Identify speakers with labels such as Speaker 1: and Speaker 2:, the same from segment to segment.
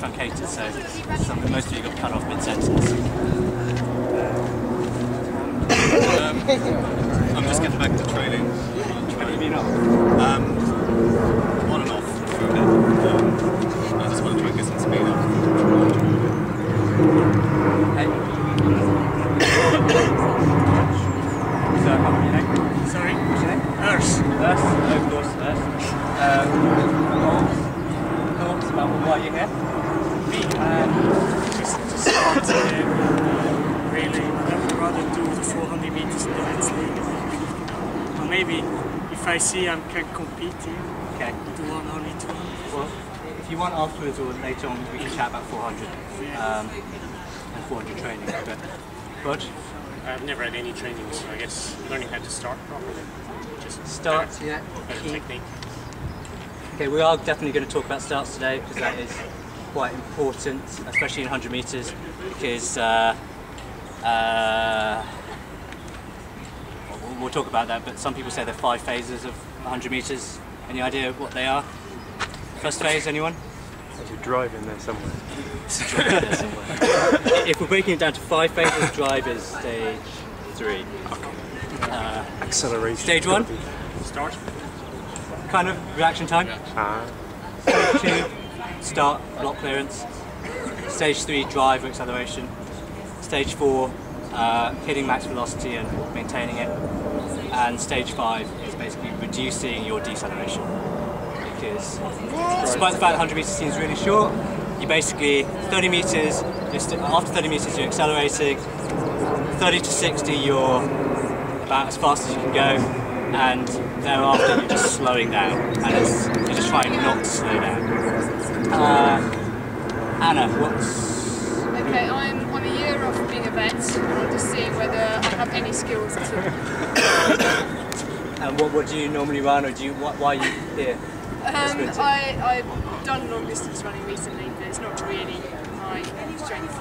Speaker 1: truncated, so some, most of you got cut off mid-sentence.
Speaker 2: Um, I'm just getting back to training. Um, on and off for a. Um, I just want to try and get some speed up.
Speaker 3: Sorry?
Speaker 1: What's your name?
Speaker 3: Urs.
Speaker 1: Urs? Of course, Urs. Um, thoughts? Thoughts about why you're here?
Speaker 3: Me? Um, just to start uh, really, I would rather do the 400 meters in the men's league. Or maybe if I see I can compete here,
Speaker 1: Okay.
Speaker 3: do 100, 200.
Speaker 1: Well, if you want afterwards or later on, we can chat about 400 um, and 400 training. But, Rog,
Speaker 4: I've never had any training, so I guess learning how to start properly. Just
Speaker 1: start,
Speaker 4: better,
Speaker 1: yeah,
Speaker 4: better technique.
Speaker 1: Okay, we are definitely going to talk about starts today because that is quite important, especially in 100 metres, because uh, uh, we'll, we'll talk about that. But some people say there are five phases of 100 metres. Any idea what they are? First phase, anyone?
Speaker 5: You're driving there somewhere. driving there somewhere.
Speaker 1: if we're breaking it down to five phases, drive is stage three.
Speaker 5: Acceleration.
Speaker 1: Stage one,
Speaker 4: Start.
Speaker 1: Kind of reaction time.
Speaker 5: Ah,
Speaker 1: Stage two, start, block clearance. Stage three, drive or acceleration. Stage four, uh, hitting max velocity and maintaining it. And stage five is basically reducing your deceleration. Because despite the fact that 100 meters seems really short, you basically 30 meters. After 30 meters, you're accelerating. 30 to 60, you're about as fast as you can go, and thereafter you're just slowing down, and it's, you're just trying not to slow down. Uh, Anna, what's
Speaker 6: Okay, I'm, I'm a year off being a vet. I want to see whether I have any skills at all.
Speaker 1: and what, what do you normally run, or do you what, why are you here?
Speaker 6: Um. I, I've done long distance running recently, but it's not really my strength.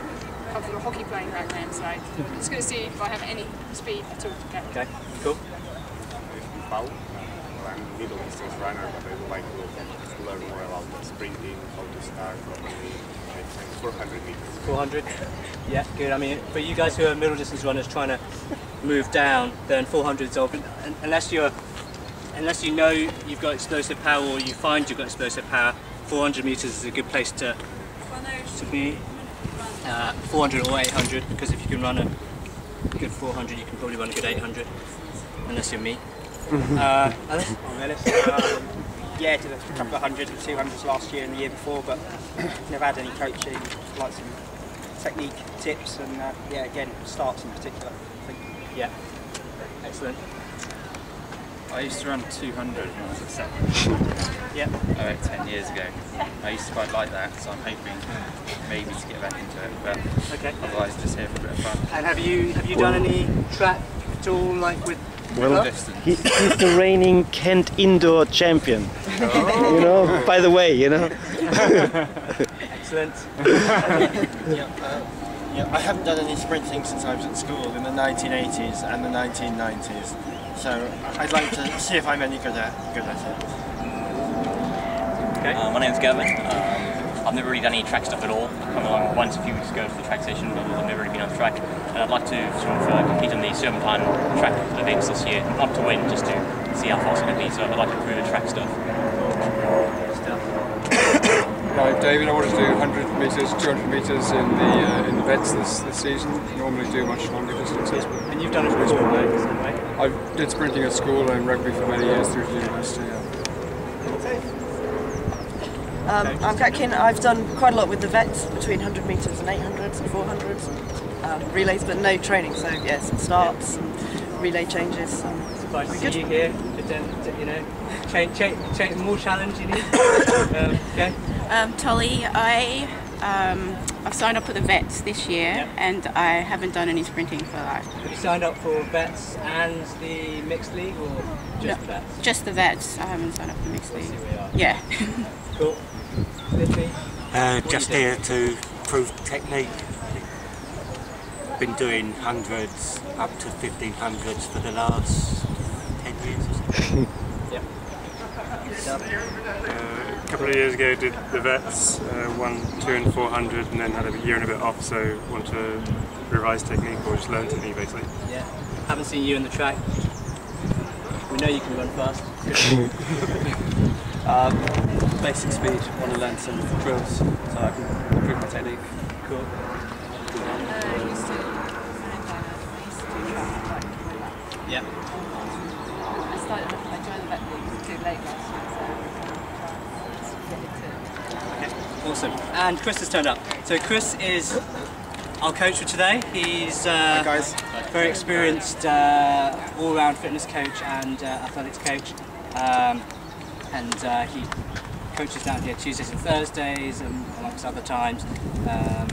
Speaker 6: I come from a hockey playing background, so I'm just going to see if I have any speed at all. Okay.
Speaker 1: Okay, cool.
Speaker 7: Pau. I'm a middle distance runner, but I would like to learn more about the sprinting, how to start and 400 meters.
Speaker 1: 400. Yeah, good. I mean, for you guys who are middle distance runners trying to move down, then 400 is open. Unless you're, unless you know you've got explosive power or you find you've got explosive power, 400 meters is a good place to to be. Uh, 400 or 800, because if you can run a good 400, you can probably run a good 800. Unless you're me. Uh, Alice?
Speaker 8: I'm Um, yeah, did a couple of hundreds and two hundreds last year and the year before, but never had any coaching. Like some technique tips and uh, yeah, again starts in particular. I think.
Speaker 1: Yeah. Excellent.
Speaker 9: I used to run 200 when I was at second,
Speaker 1: Yeah.
Speaker 9: about 10 years ago. I used to quite like that, so I'm hoping maybe to get back into it, but
Speaker 1: Okay.
Speaker 9: otherwise just here for a bit of fun.
Speaker 1: And have you have you done any track at all, like with?
Speaker 9: Well,
Speaker 5: he, he's the reigning Kent indoor champion. You know, by the way, you know.
Speaker 1: Excellent.
Speaker 10: Yeah, uh, yeah, I haven't done any sprinting since I was at school in the 1980s and the 1990s. So I'd like to see if I'm any good at good at it.
Speaker 11: Uh, my name's Gavin. Um, I've never really done any track stuff at all. I've come along once a few weeks ago to the track station, but I've never really been on the track. And I'd like to sort of uh, compete in the Serpentine track events this year, not to win, just to see how fast I can be. So I'd like to improve the track stuff.
Speaker 12: I'm David. I want to do 100 metres, 200 metres in the uh, in the vets this, this season. Normally do much longer distances, but
Speaker 1: And you've done it before, right? Is right?
Speaker 12: I did sprinting at school and rugby for many years through to university. Yeah.
Speaker 13: Um, I'm Katkin. I've done quite a lot with the vets between 100 metres and 800s and 400s um, relays, but no training. So yes, starts, and relay changes. Um,
Speaker 1: Nice to
Speaker 13: Good.
Speaker 1: see you here. To, then, to, you know, change, change, change, more challenge you need. um, okay.
Speaker 14: Um, Tolly, I um, I've signed up for the vets this year, and I haven't done any sprinting for life.
Speaker 1: Have you signed up for vets and the mixed league, or just
Speaker 14: No,
Speaker 1: vets?
Speaker 14: Just the vets. I haven't signed up for the mixed league.
Speaker 1: Here we are.
Speaker 14: Yeah.
Speaker 1: Cool. Literally.
Speaker 15: Uh, just here to prove technique. Been doing hundreds up to fifteen hundreds for the last ten years or so.
Speaker 1: Yep. Good stuff.
Speaker 15: Uh,
Speaker 16: couple of years ago did the vets, uh, won two and 400 and then had a year and a bit off so want to revise technique or just learn technique basically.
Speaker 1: Yeah. Haven't seen you in the track. We know you can run fast.
Speaker 17: Um, basic speed, want to learn some drills so I can improve my technique.
Speaker 1: Cool. Yeah.
Speaker 18: I started, I joined the vet league too late last year, so Okay,
Speaker 1: Awesome. And Chris has turned up. So Chris is our coach for today. He's uh,
Speaker 19: guys.
Speaker 1: very experienced uh, all-round fitness coach and uh, athletics coach. Um, and uh, he coaches down here Tuesdays and Thursdays, and amongst other times. Um,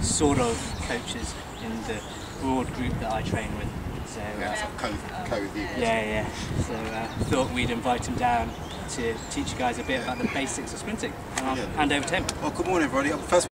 Speaker 1: sort of coaches in the broad group that I train with. So,
Speaker 19: Yeah,
Speaker 1: uh,
Speaker 19: co- co with
Speaker 1: yeah, yeah. So uh, thought we'd invite him down to teach you guys a bit about the basics of sprinting. And I'll hand over to him.
Speaker 19: Well, good morning, everybody. First